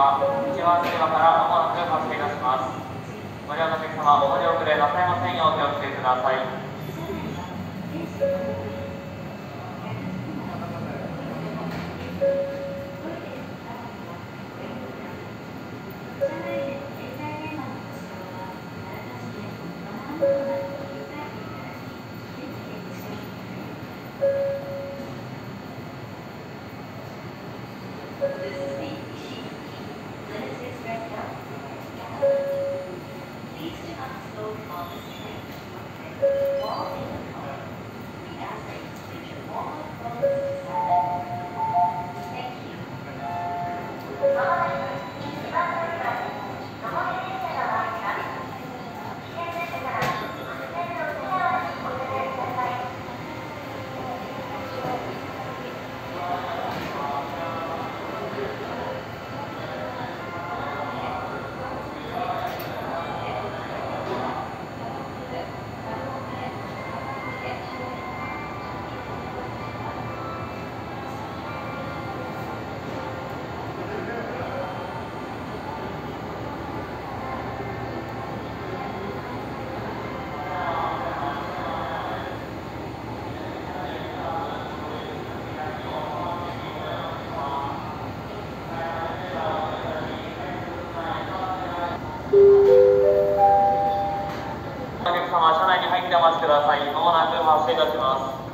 は。一番乗り場からまもなく発車いたしますご利用のお客様お乗り遅れなさいませんようお気をつけくださいお客様お待ちください。まもなく発車いたします。